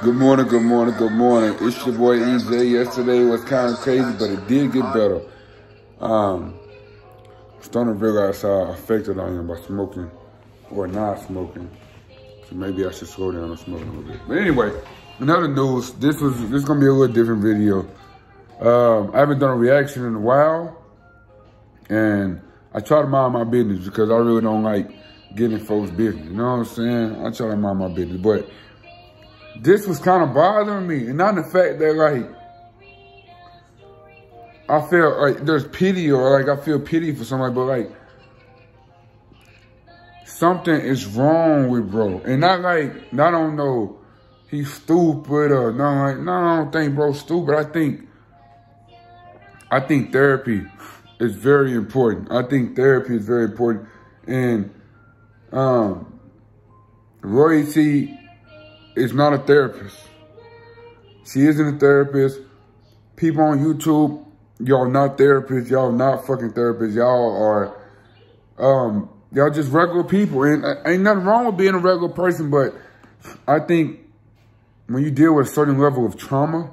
Good morning, good morning, good morning. It's your boy EJ. Yesterday was kind of crazy, but it did get better. Um, starting to realize how affected I am by smoking or not smoking. So maybe I should slow down on smoking a little bit. But anyway, another news, this was this is gonna be a little different video. Um, I haven't done a reaction in a while, and I try to mind my business because I really don't like getting folks' business. You know what I'm saying? I try to mind my business, but this was kind of bothering me. And not the fact that, like, I feel like there's pity or, like, I feel pity for somebody, but, like, something is wrong with bro. And not, like, I don't know, he's stupid or, no, like, no, I don't think bro stupid. I think, I think therapy is very important. I think therapy is very important. And, um, Royalty is not a therapist. She isn't a therapist. People on YouTube, y'all not therapists. Y'all not fucking therapists. Y'all are, um, y'all just regular people. And uh, ain't nothing wrong with being a regular person, but I think when you deal with a certain level of trauma,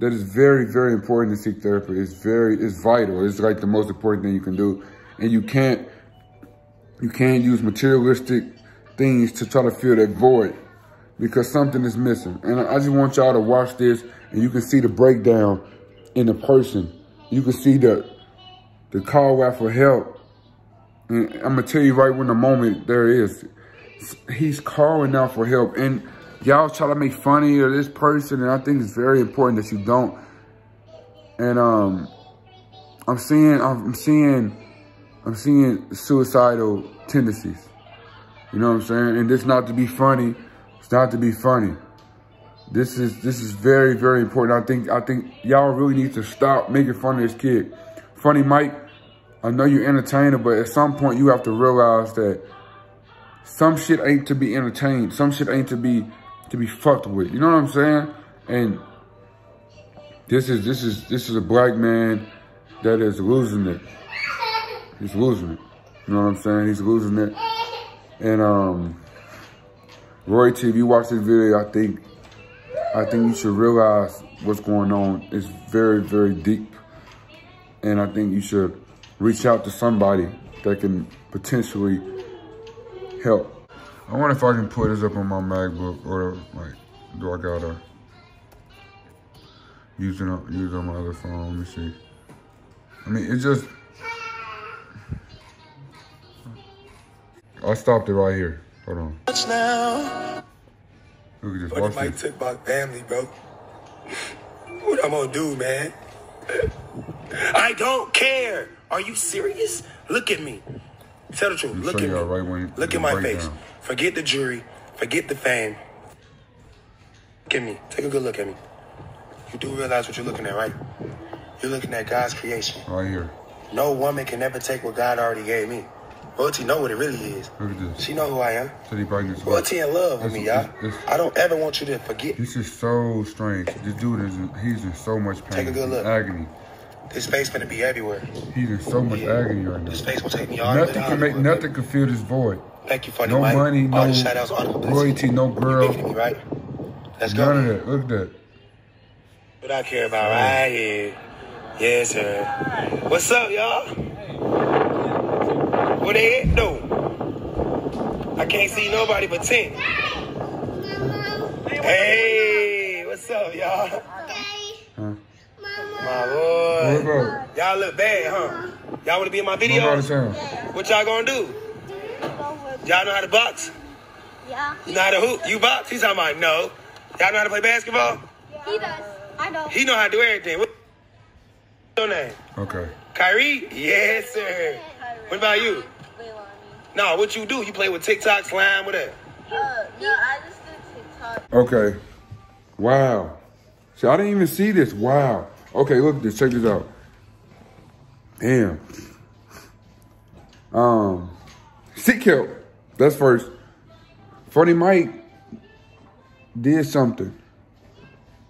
that is very, very important to seek therapy. It's very, it's vital. It's like the most important thing you can do. And you can't, you can't use materialistic things to try to fill that void because something is missing. And I just want y'all to watch this and you can see the breakdown in the person. You can see the the call out for help. And I'm gonna tell you right when the moment there is. He's calling out for help. And y'all try to make funny of this person. And I think it's very important that you don't. And um I'm seeing I'm seeing I'm seeing suicidal tendencies. You know what I'm saying? And this not to be funny not to be funny. This is this is very, very important. I think I think y'all really need to stop making fun of this kid. Funny Mike, I know you're entertainer, but at some point you have to realize that some shit ain't to be entertained. Some shit ain't to be to be fucked with. You know what I'm saying? And this is this is this is a black man that is losing it. He's losing it. You know what I'm saying? He's losing it. And um Royalty, if you watch this video, I think I think you should realize what's going on. It's very, very deep. And I think you should reach out to somebody that can potentially help. I wonder if I can put this up on my MacBook or like, do I gotta use it on, use it on my other phone? Let me see. I mean, it just, I stopped it right here. Hold on. Now. Look at this. Watch Mike took my family, bro. What I'm gonna do, man? I don't care. Are you serious? Look at me. Tell the truth. Look at me. Right when look at my face. Down. Forget the jury. Forget the fame. Look at me. Take a good look at me. You do realize what you're looking at, right? You're looking at God's creation. Right here. No woman can ever take what God already gave me. Royalty know what it really is. Look at this. She know who I am. Royalty in love with me, y'all. I don't ever want you to forget. This is so strange. This dude is in, he's in so much pain. Take a good look. Agony. This face gonna be everywhere. He's in so much yeah. agony right now. This face will take me all Nothing can make nothing can fill this void. Thank you for no the money, all no shout outs, royalty, no girl. Me, right? Let's go. None of that. Look at that. What I care about right here. Yes, sir. What's up, y'all? What they at though? I can't see nobody but 10. Hey, what's up, y'all? Huh? My boy. Y'all look bad, huh? Y'all want to be in my video? What y'all gonna do? Y'all know how to box? Yeah. You know how to hoop? You box? He's talking about no. Y'all know how to play basketball? He does. I know. He know how to do everything. What's your name? Okay. Kyrie? Yes, sir. What about you? No, what you do? You play with TikTok, slime, what that? Uh, yeah, I just do TikTok. Okay. Wow. See, I didn't even see this. Wow. Okay, look this. Check this out. Damn. Um, seek help. That's first. Funny Mike did something.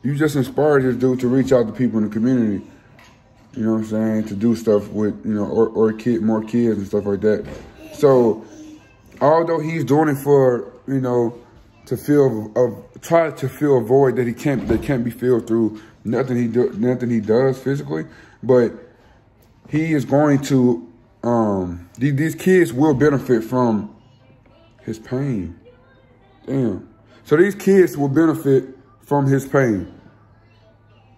You just inspired this dude to reach out to people in the community. You know what I'm saying? To do stuff with, you know, or, or kid, more kids and stuff like that. So, although he's doing it for, you know, to fill of try to fill a void that he can't that can't be filled through nothing he do nothing he does physically, but he is going to um these, these kids will benefit from his pain. Damn. So these kids will benefit from his pain.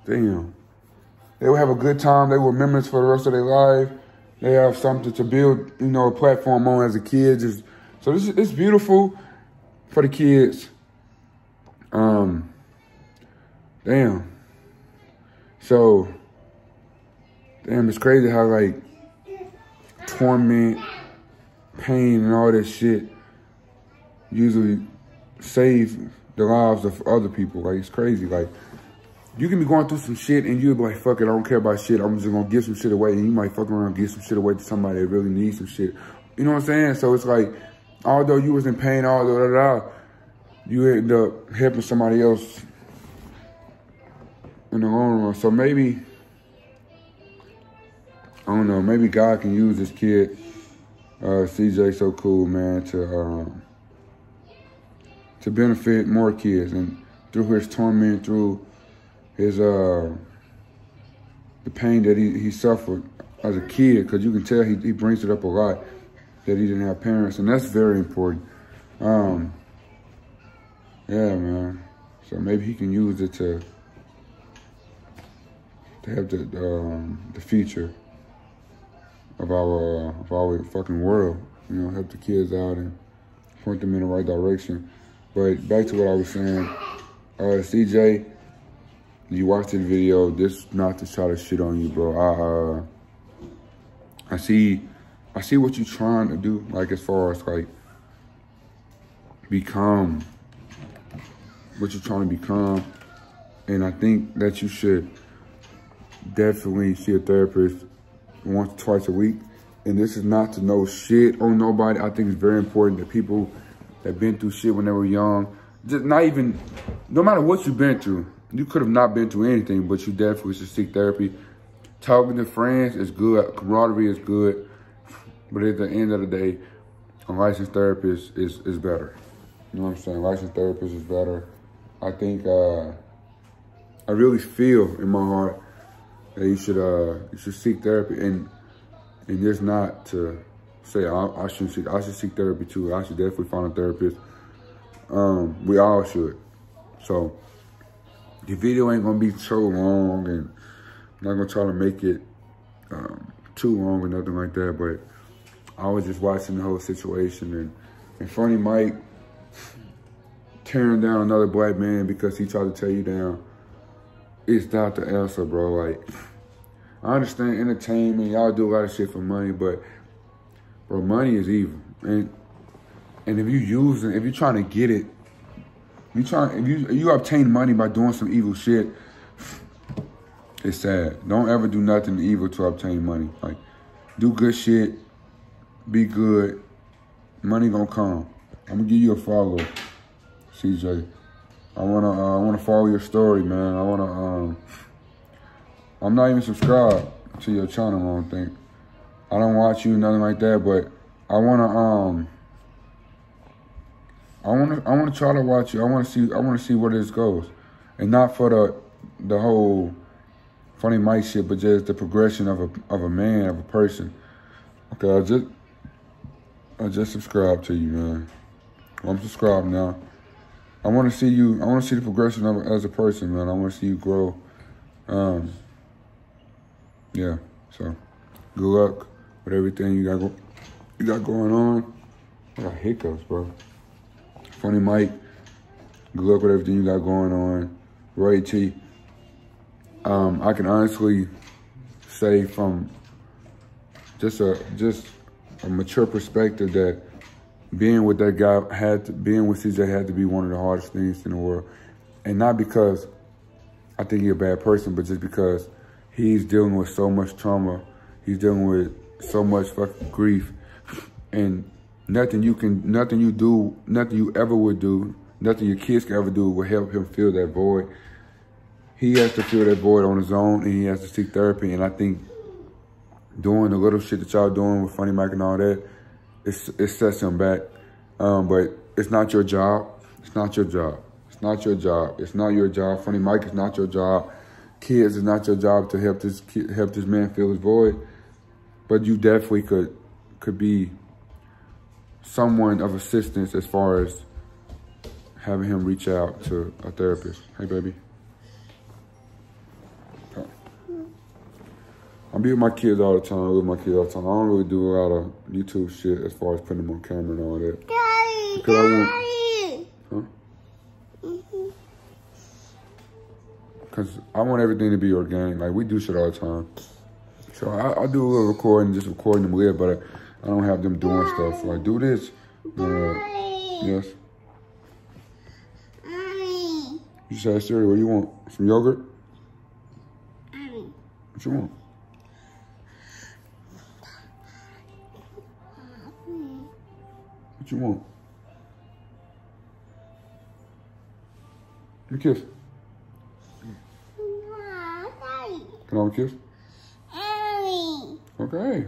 Damn. They will have a good time. They will remember this for the rest of their life. They have something to build, you know, a platform on as a kid. Just, so this is, it's beautiful for the kids. Um, damn. So, damn, it's crazy how like torment, pain, and all this shit usually save the lives of other people. Like it's crazy. Like you can be going through some shit and you'll be like, fuck it, I don't care about shit. I'm just gonna give some shit away. And you might fuck around and give some shit away to somebody that really needs some shit. You know what I'm saying? So it's like, although you was in pain, although da, da, you end up helping somebody else in the long run. So maybe, I don't know, maybe God can use this kid, uh, CJ so cool, man, to um, to benefit more kids and through his torment, through his uh the pain that he, he suffered as a kid, because you can tell he, he brings it up a lot that he didn't have parents, and that's very important. Um, yeah, man. So maybe he can use it to to have the um, the future of our uh, of our fucking world. You know, help the kids out and point them in the right direction. But back to what I was saying, uh, CJ, you watch this video. This not to try to shit on you, bro. I uh, I see, I see what you're trying to do. Like as far as like become what you're trying to become, and I think that you should definitely see a therapist once, twice a week. And this is not to know shit on nobody. I think it's very important that people that been through shit when they were young, just not even, no matter what you've been through, you could have not been through anything, but you definitely should seek therapy. Talking to friends is good. Camaraderie is good. But at the end of the day, a licensed therapist is, is better. You know what I'm saying? Licensed therapist is better. I think uh, I really feel in my heart that you should uh, you should seek therapy and and just not to say I, I should seek I should seek therapy too. I should definitely find a therapist. Um, we all should. So the video ain't gonna be so long and I'm not gonna try to make it um, too long or nothing like that, but I was just watching the whole situation and, and Funny Mike tearing down another black man because he tried to tear you down. It's Dr. Elsa, bro. Like, I understand entertainment, y'all do a lot of shit for money, but bro, money is evil. And and if you using, if you're trying to get it you try if you you obtain money by doing some evil shit, it's sad. Don't ever do nothing evil to obtain money. Like, do good shit, be good, money gonna come. I'm gonna give you a follow, CJ. I wanna uh, I wanna follow your story, man. I wanna um. I'm not even subscribed to your channel. I don't think. I don't watch you nothing like that, but I wanna um. I want to I want to try to watch it. I want to see I want to see where this goes, and not for the the whole funny Mike shit, but just the progression of a of a man of a person. Okay, I just I just subscribed to you, man. I'm subscribed now. I want to see you. I want to see the progression of as a person, man. I want to see you grow. Um. Yeah. So, good luck with everything you got go you got going on. I got hiccups, bro. Funny Mike, good luck with everything you got going on. Royalty. Um, I can honestly say from just a just a mature perspective that being with that guy had to, being with CJ had to be one of the hardest things in the world. And not because I think he's a bad person, but just because he's dealing with so much trauma. He's dealing with so much fucking grief. And Nothing you can, nothing you do, nothing you ever would do, nothing your kids can ever do will help him fill that void. He has to fill that void on his own and he has to seek therapy. And I think doing the little shit that y'all doing with Funny Mike and all that, it, it sets him back. Um, but it's not your job. It's not your job. It's not your job. It's not your job. Funny Mike, it's not your job. Kids, it's not your job to help this kid, help this man fill his void. But you definitely could could be someone of assistance as far as having him reach out to a therapist. Hey, baby. I be with my kids all the time. I with my kids all the time. I don't really do a lot of YouTube shit as far as putting them on camera and all that. Daddy, Because I want, Daddy. huh? Because I want everything to be organic. Like, we do shit all the time. So I, I do a little recording, just recording them live, but I, don't have them doing stuff. Like, do this. Uh, yes. Mommy. You said, Siri, what do you want? Some yogurt? Mommy. What you want? What you want? A kiss. Can I have a kiss? Mommy. Okay.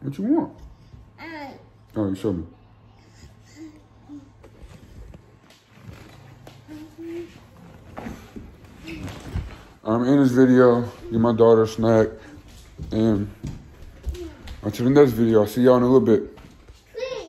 What you want? Mommy. Oh, show me. I'm in this video, give my daughter a snack, and until the next video, I'll see y'all in a little bit.